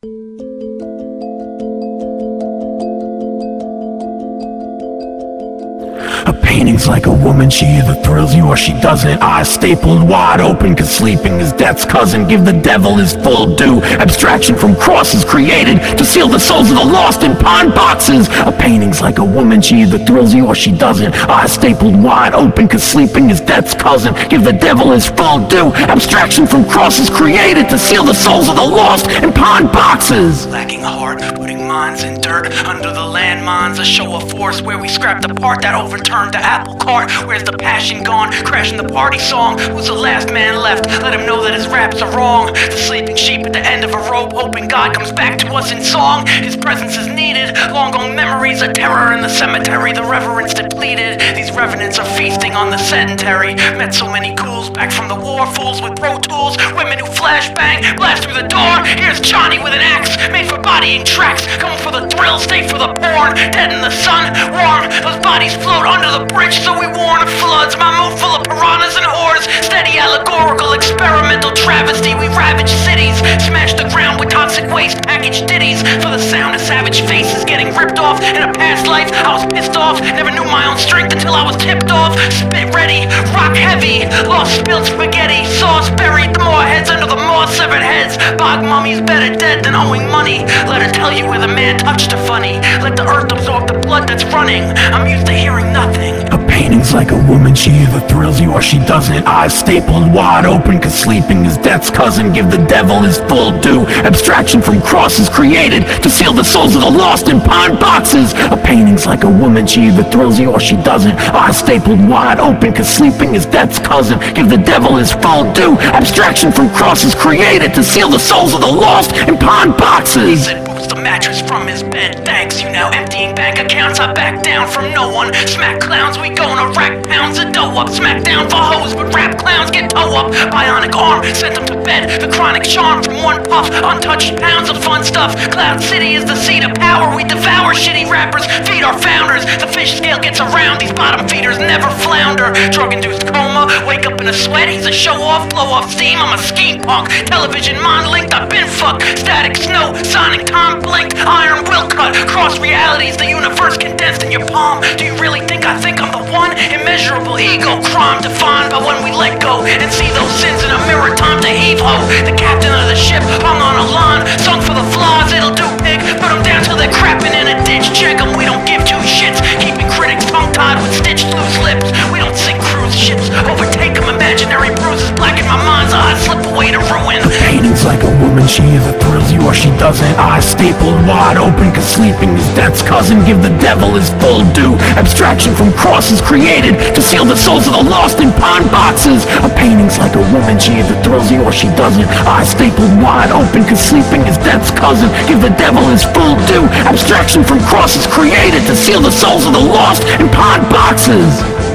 A painting's like a woman, she either thrills you or she doesn't. Eyes stapled wide open, cause sleeping is death's cousin. Give the devil his full due. Abstraction from crosses created to seal the souls of the lost in pawn boxes. A painting's like a woman, she either thrills you or she doesn't. Eyes stapled wide open, cause sleeping is death's cousin. Give the devil his full due. Abstraction from crosses created to seal the souls of the lost in pawn boxes. Lacking heart, putting minds in dirt under the landmines. A show of force where we scrap the part that overturned the apple. Where's the passion gone? Crashing the party song. Who's the last man left? Let him know that his raps are wrong. The sleeping sheep at the end of a rope, hoping God comes back to us in song. His presence is needed. Long gone memories of terror in the cemetery. The reverence depleted. These revenants are feasting on the sedentary. Met so many ghouls back from the war. Fools with pro tools. Women who flashbang. Blast through the door. Here's Johnny with an axe. Made for bodying tracks. Coming for the thrill. Stay for the porn. Dead in the sun. Warm. Those bodies float under the bridge. So we warn of floods. My mood full of piranhas and whores. Steady allegorical experimental travesty. We ravage. Smash the ground with toxic waste. Package ditties. For the sound of savage faces getting ripped off. In a past life, I was pissed off. Never knew my own strength until I was tipped off. Spit ready. Rock heavy. Lost spilled spaghetti. Sauce buried. The more heads under the more severed heads. Bog mummy's better dead than owing money. Let her tell you where the man touched her funny. Let the earth absorb the blood that's running. I'm used to hearing nothing. Painting's like a woman, she either thrills you or she doesn't. Eyes stapled wide open, cause sleeping is death's cousin. Give the devil his full due. Abstraction from crosses created to seal the souls of the lost in pawn boxes. A painting's like a woman, she either thrills you or she doesn't. Eyes stapled wide open, cause sleeping is death's cousin. Give the devil his full due. Abstraction from crosses created to seal the souls of the lost in pawn boxes. Said the mattress from his bed. Thanks, you now emptying bank accounts. I back down from no one. Smack clowns, we gonna rack pounds dough up. Smack down for hoes, but rap clowns get toe up. Bionic arm, sent them to bed. The chronic charm from one puff. Untouched pounds of fun stuff. Cloud City is the seat of power. We devour shitty rappers, feed our founders. The fish scale gets around. These bottom feeders never flounder. Drug induced coma, wake up in a sweat. He's a show off, blow off steam. I'm a scheme punk. Television mind linked, I've been fucked. Static snow, sonic time blinked. Iron will cut. Cross realities, the universe condensed in your palm. Do you really think I think I'm one? Immeasurable ego crime defined by when we let go and see those sins in a mirror. Time to heave ho. The captain of the ship hung on a line, sunk for the flaws. It'll do, pig. Put 'em down till they're crapping in a ditch. Check 'em, away to ruin. Painting's like a woman, she either thrills you or she doesn't. Eyes stapled wide open, cause sleeping is death's cousin. Give the devil his full due. Abstraction from crosses created to seal the souls of the lost in pawn boxes. A painting's like a woman, she either thrills you or she doesn't. Eyes stapled wide open, cause sleeping is death's cousin. Give the devil his full due. Abstraction from crosses created to seal the souls of the lost in pawn boxes.